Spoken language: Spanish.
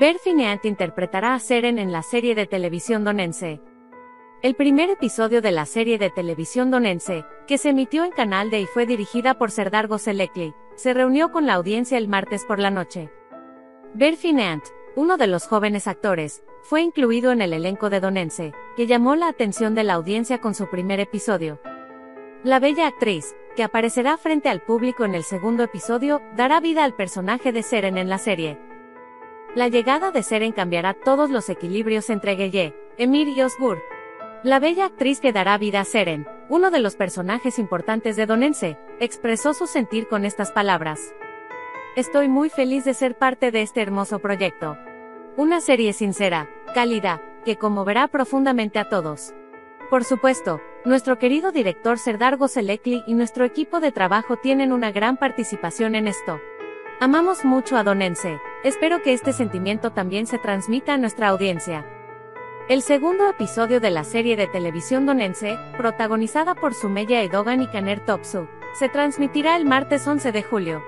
Ver Fineant interpretará a Seren en la serie de televisión donense. El primer episodio de la serie de televisión donense, que se emitió en Canal D y fue dirigida por Serdargo Selekli, se reunió con la audiencia el martes por la noche. Ver Fineant, uno de los jóvenes actores, fue incluido en el elenco de Donense, que llamó la atención de la audiencia con su primer episodio. La bella actriz, que aparecerá frente al público en el segundo episodio, dará vida al personaje de Seren en la serie. La llegada de Seren cambiará todos los equilibrios entre Geye, Emir y Osgur. La bella actriz que dará vida a Seren, uno de los personajes importantes de Donense, expresó su sentir con estas palabras. Estoy muy feliz de ser parte de este hermoso proyecto. Una serie sincera, cálida, que conmoverá profundamente a todos. Por supuesto, nuestro querido director Serdargo Selekli y nuestro equipo de trabajo tienen una gran participación en esto. Amamos mucho a Donense, espero que este sentimiento también se transmita a nuestra audiencia. El segundo episodio de la serie de televisión Donense, protagonizada por Sumeya Edogan y Kaner Topsu, se transmitirá el martes 11 de julio.